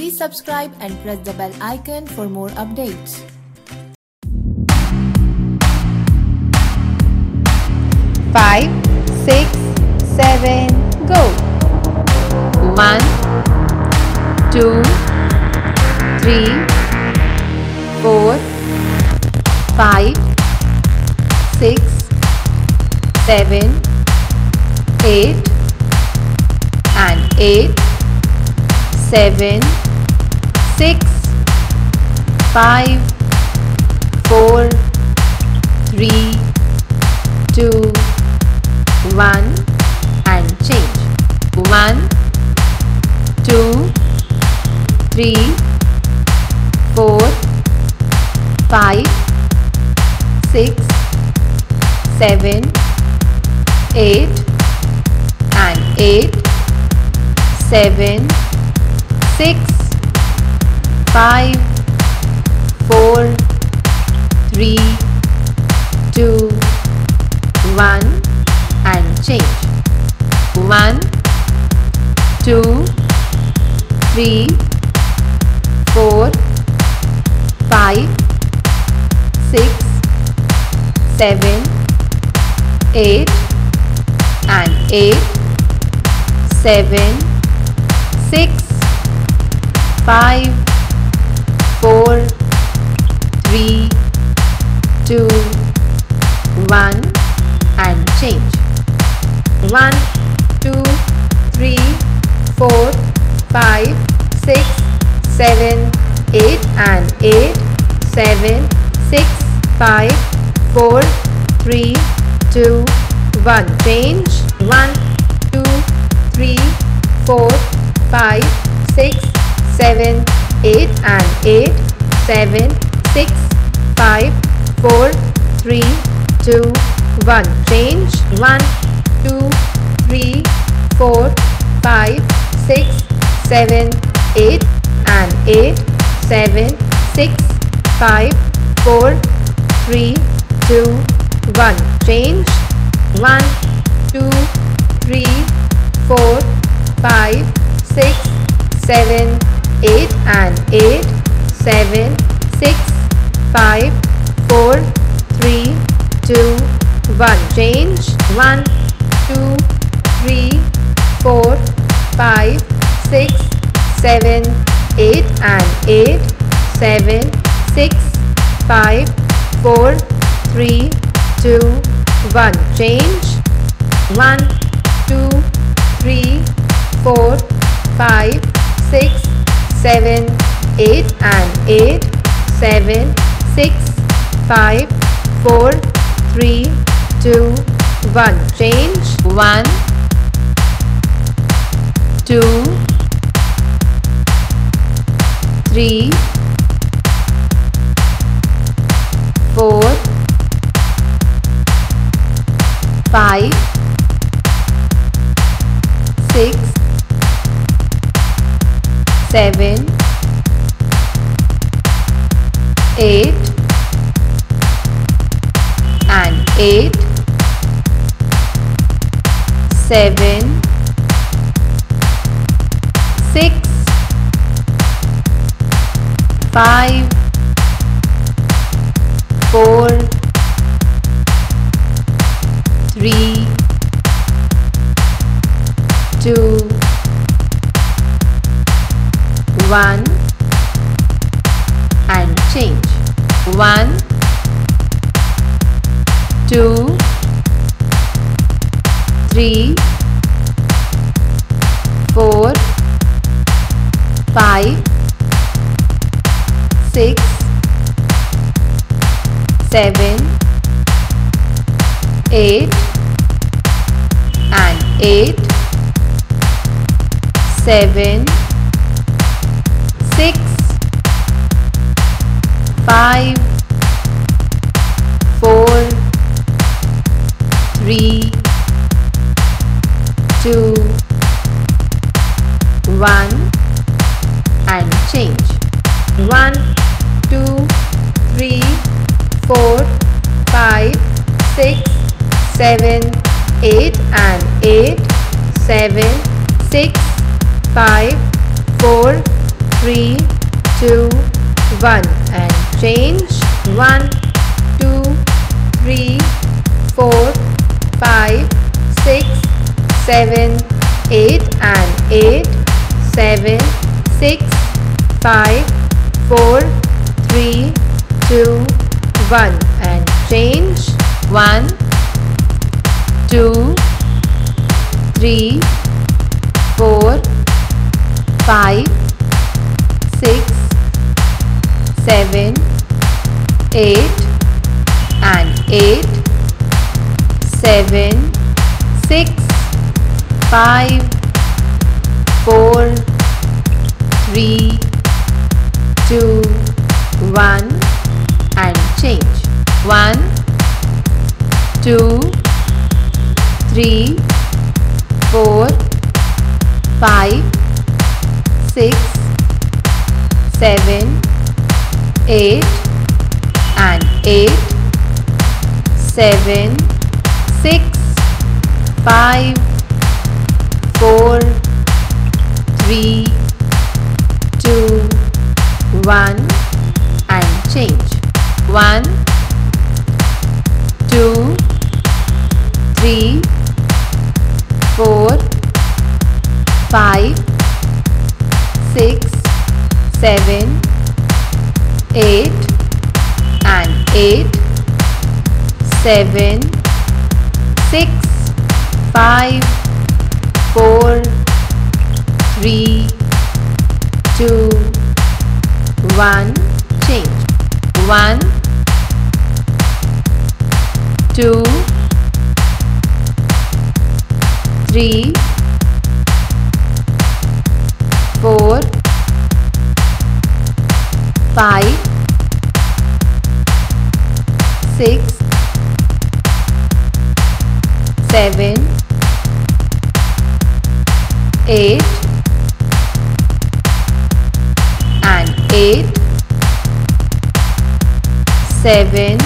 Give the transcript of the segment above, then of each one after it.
Please subscribe and press the bell icon for more updates. five, six, seven, go. One, two, three, four, five, six, seven, eight, and eight, seven, six, five, four, three, two, one, and change. One, two, three, four, five, six, seven, eight, and eight, seven, six, five, four, three, two, one, and change. One, two, three, four, five, six, seven, eight, and eight, seven, six, five, four, three, two, one, and change. One, two, three, four, five, six, seven, eight, and eight, seven, six, five, four, three, two, one. Change. One, two, three, four, five, six, seven, eight, and eight, seven, six, five, four, three, two, one. Change. One, two, three, four, five, six, seven, eight, and eight, seven, six, five, four, three, two, one. Change. One, two, three, four, five, six, seven, eight, and eight, seven, six, five, four, three, two, one. Change. One, two, three, four, five, six, seven, eight, and eight, seven, six, five, four, three, two, one. Change. One, two, three, four, five, six, 7, 8 and 8, 7, 6, 5, 4, 3, 2, 1. Change. 1, 2, 3, seven, eight, and eight, seven, six, five, four, three, one, and change. One, two, three, four, five, six, seven, eight, and eight, seven, five, four, three, two, one, and change. One, two, three, four, five, six, seven, eight, and eight, seven, six, five, four, three, two, one change. One, two, three, four, five, six, seven, eight and eight, seven, six, five, four, three, two, one and change. One, two, three, four, five, six, seven, eight, and eight, seven, six, five, four, three, two, one, and change. One, two, three, four, five, six, seven, eight, and eight, seven, six, five, four, three, two, one, and change. One, two, three, four, five, six, seven, eight, eight, seven, six, five, four, three, two, one. Change. One, two, three, four, five, seven,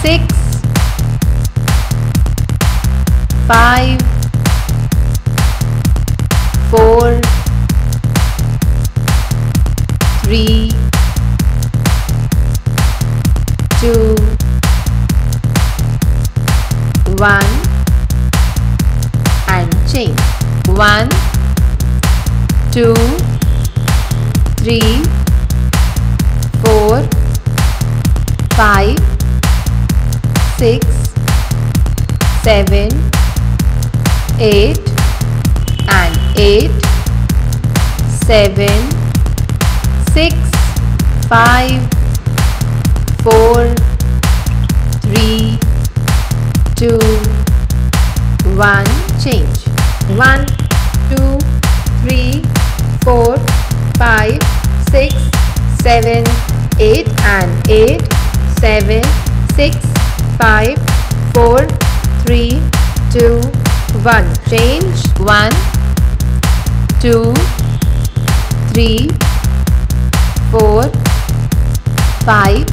six, five, four, three, two, one, and change. One, two, three, five, six, seven, eight, and eight, seven, six, five, four, three, two, one. Change. One, two, three, four, five, six, seven, eight, and eight, seven, six, five, four, three, two, one. Change. One, two, three, four, five,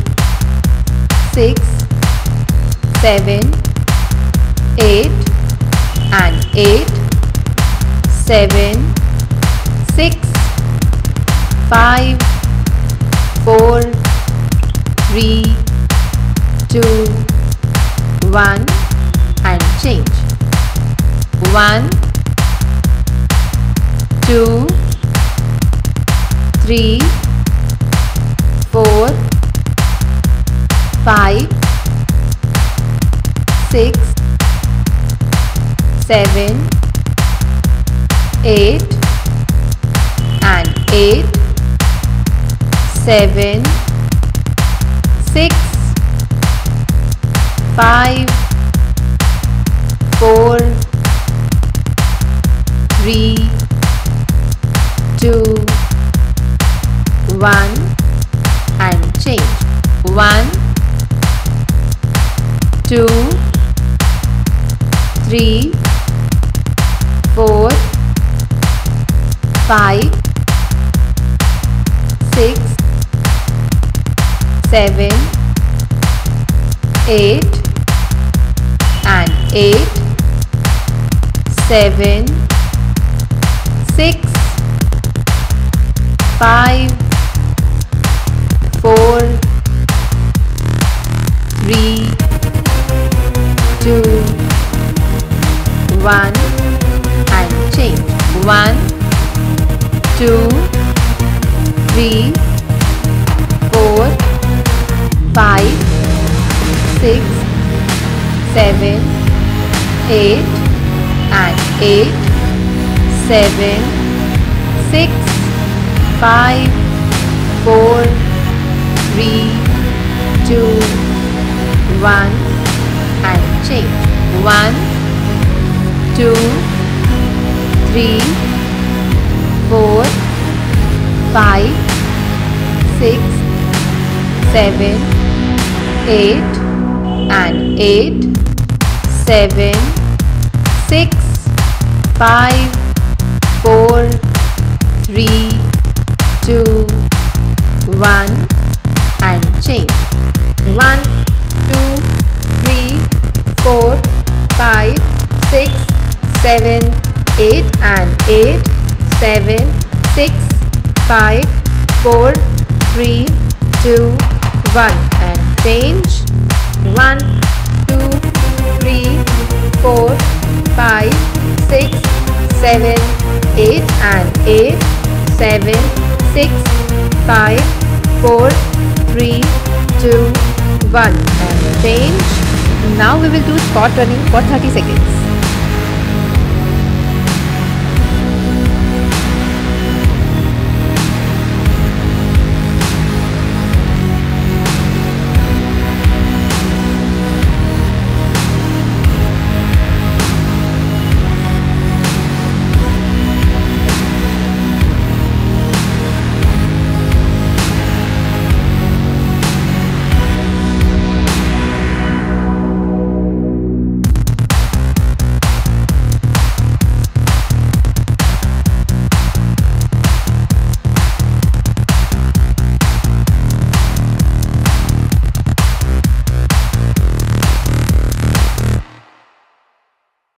six, seven, eight, and eight, seven, six, five, four, three, two, one, and change. One, two, three, four, five, six, seven, eight, and eight, seven, six, five, four, three, two, one, and change. One, two, three, four, five, six, seven, eight, eight, seven, six, five, four, three, two, one, and change. One, two, three, four, five, six, seven, eight, and eight, seven, six, five, four, three, two, one, and change. One, two, three, four, five, six, seven, eight, and eight, seven, six, five, four, three, two, one, and change. One, two, three, four, five, six, seven, eight, and eight, seven, six, five, four, three, two, one, and change. One, 3, 4, 5, 6, 7, 8 and 8, 7, 6, 5, 4, 3, 2, 1 and change. Now we will do spot running for 30 seconds.